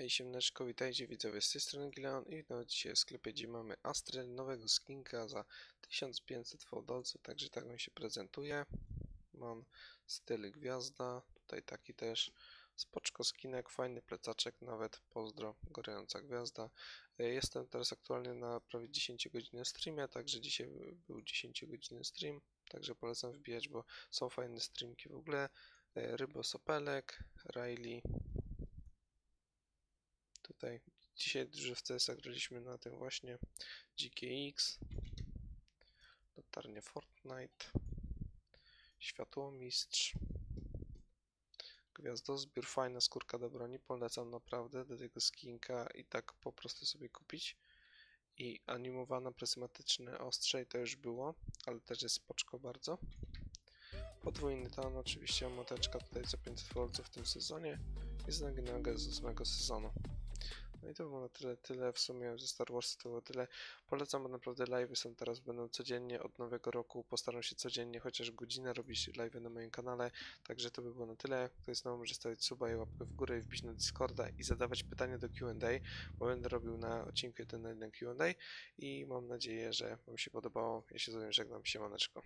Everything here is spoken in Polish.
Hej siemneczko, witajcie widzowie z tej strony Gileon i no, dzisiaj w sklepie gdzie mamy Astrę, nowego skinka za 1500 fałdolców, także tak on się prezentuje. Mam styl gwiazda, tutaj taki też spoczko skinek, fajny plecaczek nawet, pozdro, gorąca gwiazda. E, Jestem teraz aktualnie na prawie 10 godziny streamie, także dzisiaj był 10 godziny stream, także polecam wbijać, bo są fajne streamki w ogóle. E, Rybosopelek, Riley, Tutaj dzisiaj dużo w CS graliśmy na tym właśnie GKX, latarnie Fortnite, Światłomistrz, Gwiazdozbiór, fajna skórka do broni, polecam naprawdę do tego skinka i tak po prostu sobie kupić. I animowane pryzmatyczne ostrze i to już było, ale też jest spoczko bardzo. Podwójny ton, oczywiście moteczka tutaj za 500 volców w tym sezonie i z nogi na nogę z ósmego sezonu. No i to było na tyle, tyle w sumie ze Star Wars to było tyle. Polecam, bo naprawdę live'y są teraz, będą codziennie od nowego roku. Postaram się codziennie, chociaż godzinę robić live'y na moim kanale. Także to by było na tyle. Kto jest nowy, może stawić suba i łapkę w górę i wbić na Discorda i zadawać pytania do Q&A, bo będę robił na odcinku jeden na jeden Q&A i mam nadzieję, że Wam się podobało. Ja się z wami żegnam, siemaneczko.